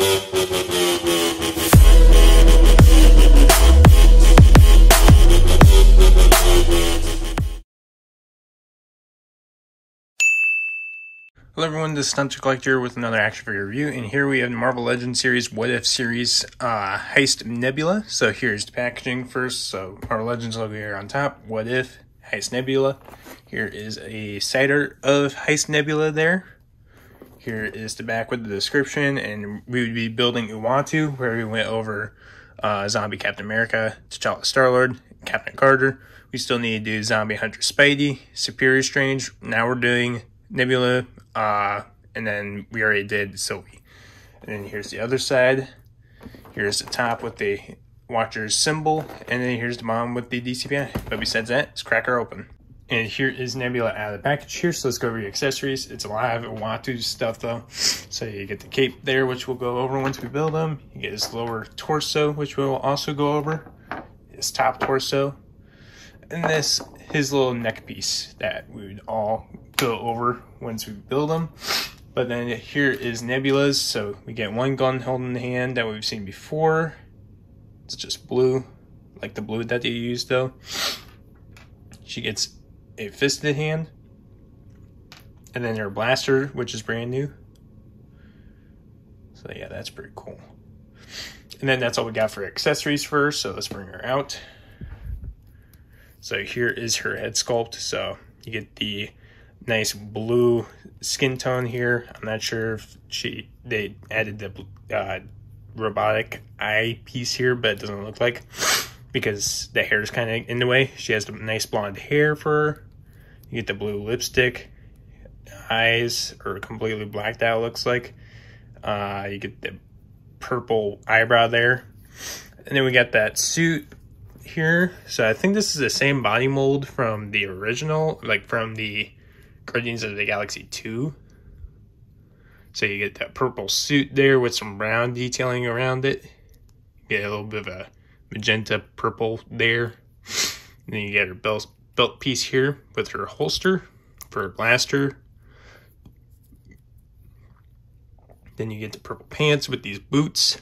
Hello everyone, this is Stunter Collector with another action figure review, and here we have the Marvel Legends series What If series uh, Heist Nebula. So here's the packaging first. So Marvel Legends logo here on top. What If Heist Nebula. Here is a cider of Heist Nebula there. Here is the back with the description, and we would be building Uatu, where we went over uh, Zombie Captain America, T'Challa Star Lord, Captain Carter. We still need to do Zombie Hunter Spidey, Superior Strange. Now we're doing Nebula, uh, and then we already did Sylvie. And then here's the other side. Here's the top with the Watcher's symbol, and then here's the bottom with the DCPI. But besides that, let's crack her open. And here is Nebula out of the package here, so let's go over the accessories. It's a lot of Uatu stuff though. So you get the cape there, which we'll go over once we build them. You get his lower torso, which we'll also go over. His top torso. And this, his little neck piece that we would all go over once we build them. But then here is Nebula's. So we get one gun held in the hand that we've seen before. It's just blue, like the blue that they use though. She gets a fisted hand. And then her blaster, which is brand new. So yeah, that's pretty cool. And then that's all we got for accessories first. So let's bring her out. So here is her head sculpt. So you get the nice blue skin tone here. I'm not sure if she they added the uh, robotic eye piece here, but it doesn't look like because the hair is kind of in the way. She has nice blonde hair for her. You get the blue lipstick. Eyes are completely blacked out, looks like. Uh, you get the purple eyebrow there. And then we got that suit here. So I think this is the same body mold from the original, like from the Guardians of the Galaxy 2. So you get that purple suit there with some brown detailing around it. You get a little bit of a magenta purple there. And then you get her belt, belt piece here with her holster for her blaster. Then you get the purple pants with these boots,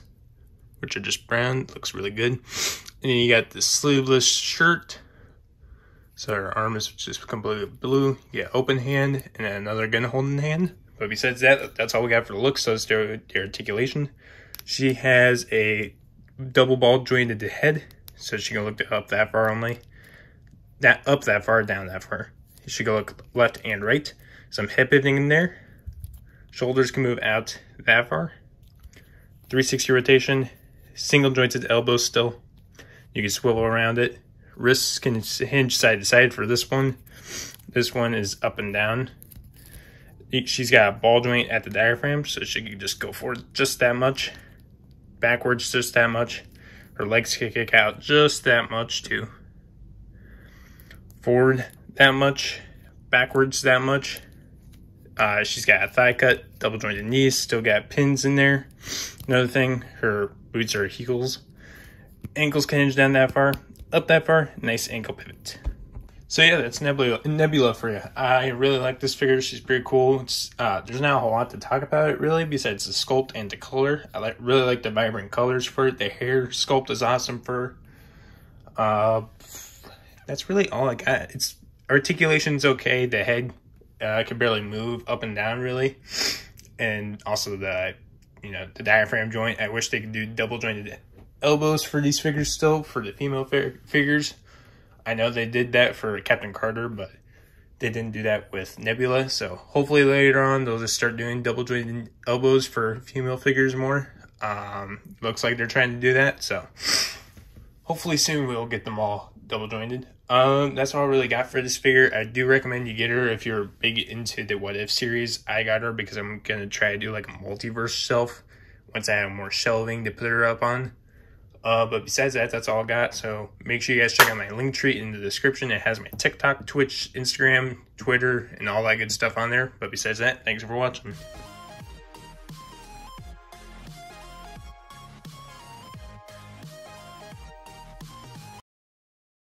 which are just brown. Looks really good. And then you got the sleeveless shirt so her arm is just completely blue. You get open hand and another gun holding hand. But besides that, that's all we got for the look. So it's the articulation. She has a double ball jointed head. So she can look up that far only. That up that far, down that far. She can look left and right. Some hip pivoting in there. Shoulders can move out that far. 360 rotation. Single jointed elbows still. You can swivel around it Wrists can hinge side to side for this one. This one is up and down. She's got a ball joint at the diaphragm, so she can just go forward just that much. Backwards just that much. Her legs can kick out just that much too. Forward that much. Backwards that much. Uh, she's got a thigh cut, double jointed knees, still got pins in there. Another thing, her boots are heels. Ankles can hinge down that far up that far, nice ankle pivot. So yeah, that's Nebula, Nebula for you. I really like this figure. She's pretty cool. Uh, there's not a whole lot to talk about it really, besides the sculpt and the color. I like really like the vibrant colors for it. The hair sculpt is awesome for. Uh, that's really all I got. Its articulation's okay. The head uh, can barely move up and down really, and also the you know the diaphragm joint. I wish they could do double jointed elbows for these figures still, for the female figures. I know they did that for Captain Carter, but they didn't do that with Nebula. So hopefully later on they'll just start doing double jointed elbows for female figures more. Um, looks like they're trying to do that. So hopefully soon we'll get them all double jointed. Um, that's all I really got for this figure. I do recommend you get her if you're big into the What If series. I got her because I'm gonna try to do like a multiverse shelf once I have more shelving to put her up on. Uh, but besides that, that's all I got. So make sure you guys check out my link tree in the description. It has my TikTok, Twitch, Instagram, Twitter, and all that good stuff on there. But besides that, thanks for watching.